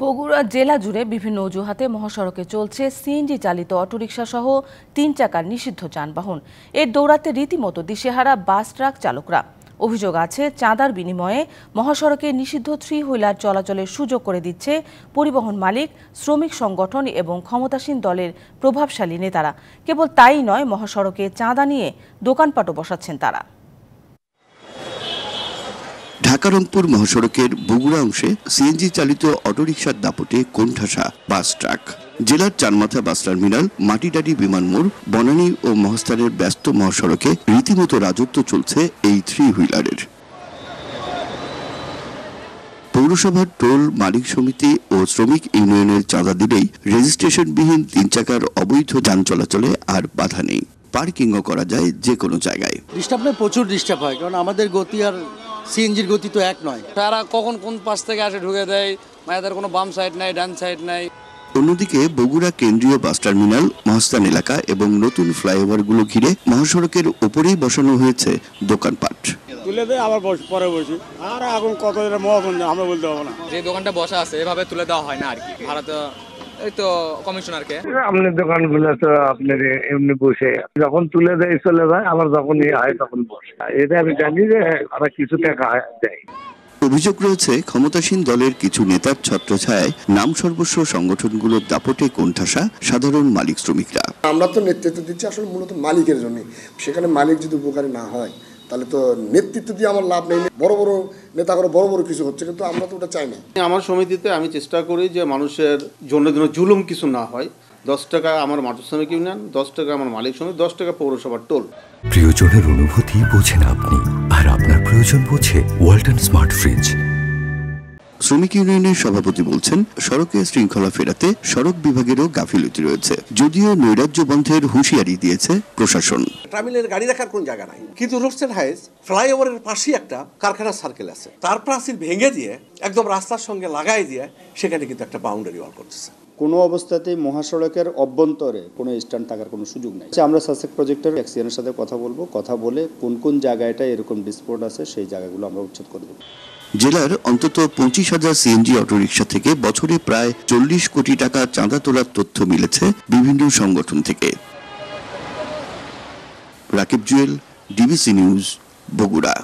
বগুড়া জেলা জুড়ে বিভিন্ন অজুহাতে মহাসড়কে চলছে সিএনজি চালিত অটোরিকশা সহ তিন চাকার নিষিদ্ধ যানবাহন। এর দৌড়াতে রীতিমতো দিশেহারা বাস, ট্রাক চালকরা। অভিযোগ আছে, চাঁদার বিনিময়ে মহাসড়কে নিষিদ্ধ থ্রি হুইলার চলাচলের সুযোগ করে দিচ্ছে পরিবহন মালিক, শ্রমিক সংগঠন এবং ক্ষমতাসীন দলের প্রভাবশালী নেতারা। কেবল তাই নয়, মহাসড়কে চাঁদা নিয়ে দোকানপাটও বসাচ্ছেন তারা। ঢাকা রংপুর মহাসড়কের বগুড়া অংশে সিএনজি চালিত অটোরিকশার দাপটে কোণঠাসা বাস ট্রাক। জেলার চানমাথা বাস টার্মিনাল, মাটিডাডি বিমান মোড়, বনানী ও মহাস্থানের ব্যস্ত মহাসড়কে রীতিমতো রাজত্ব চলছে এই থ্রি হুইলারের পৌরসভার টোল মালিক সমিতি ও শ্রমিক ইউনিয়নের চাঁদা দিলেই রেজিস্ট্রেশনবিহীন তিন চাকার অবৈধ যান চলাচলে আর বাধা নেই। পার্কিংও করা যায় যে কোনো জায়গায়। ডিস্টার্ব প্রচুর ডিস্টার্ব হয়, কারণ আমাদের গতি আর সিএনজির গতি তো এক নয়। তারা কখন কোন পাশ থেকে আসে ঢুকে দেয় মায়েদের কোনো বাম সাইড নাই ডান সাইড নাই। অন্যদিকে বগুড়া কেন্দ্রীয় বাস টার্মিনাল মহাস্থান এলাকা এবং নতুন ফ্লাইওভারগুলো ঘিরে মহাসড়কের ওপরেই বসানো হয়েছে দোকানপাট। তুলে দেয় আবার বস পরে বসি। আর এখন কত দিনের মহাজন আমরা বলতে পারব না। যে দোকানটা বসা আছে এভাবে তুলে দেওয়া হয় না আর কি। ভাড়া তো এই তো কমিশনারকে। আপনার দোকানগুলো তো আপনার এমনি বসে যখন তুলে দেয় চলে যায় আবার যখন ইয়ে হয় তখন বসে। এটা আমি জানি যে কিছু টাকা দেয়। অভিযোগ রয়েছে ক্ষমতাসীন দলের কিছু নেতার ছত্রছায়ায় নাম সর্বস্ব সংগঠনগুলোর দাপটে কোণঠাসা সাধারণ মালিক শ্রমিকরা। আমরা তো নেতৃত্ব দিচ্ছি আসলে মূলত মালিকের জন্য সেখানে মালিক যদি উপকারী না হয় তাহলে তো নেতৃত্ব দিয়ে আমার লাভ নেই। বড় বড় নেতা করে বড় বড় কিছু হচ্ছে কিন্তু আমরা তো ওটা চাই না। আমার সমিতিতে আমি চেষ্টা করি যে মানুষের জন্য যেন জুলুম কিছু না হয়। দশ টাকা আমার মাঠু শ্রমিক ইউনিয়ন দশ টাকা আমার মালিক শ্রমিক দশ টাকা পৌরসভার টোল। প্রিয়জনের অনুভূতি বোঝেন আপনি আর আপনার প্রয়োজন বোঝে ওয়ালটন স্মার্ট ফ্রিজ। শ্রমিক ইউনিয়নের সভাপতি বলছেন, সড়কে শৃঙ্খলা ফেরাতে সড়ক বিভাগেরও গাফিলতি রয়েছে। যদিও নৈরাজ্য বন্ধের হুঁশিয়ারি দিয়েছে প্রশাসন। ট্রামিলের গাড়ি রাখার কোন জায়গা নাই। কিন্তু রোডসের হাইস ফ্লাইওভারের পাশেই একটা কারখানা সার্কেল আছে। তার প্রাচীর ভেঙে দিয়ে, একদম রাস্তার সঙ্গে লাগাই দিয়ে, সেখানে কিন্তু একটা বাউন্ডারি ওয়াল করতেছে। কোনো অবস্থাতেই মহাসড়কের অভ্যন্তরে কোনো স্ট্যান্ড থাকার কোনো সুযোগ নেই। আচ্ছা, আমরা সাসেক প্রজেক্টের এক্সিয়ানের সাথে কথা বলব কথা বলে কোন কোন জায়গাটা এরকম ডিসপোর্ট আছে সেই জায়গাগুলো আমরা উচ্ছেদ করে দেবো। জেলার অন্তত পঁচিশ হাজার সিএনজি অটোরিকশা থেকে বছরে প্রায় চল্লিশ কোটি টাকা চাঁদা তোলার তথ্য মিলেছে বিভিন্ন সংগঠন থেকে। Rakib Jewel DBC news Bogura.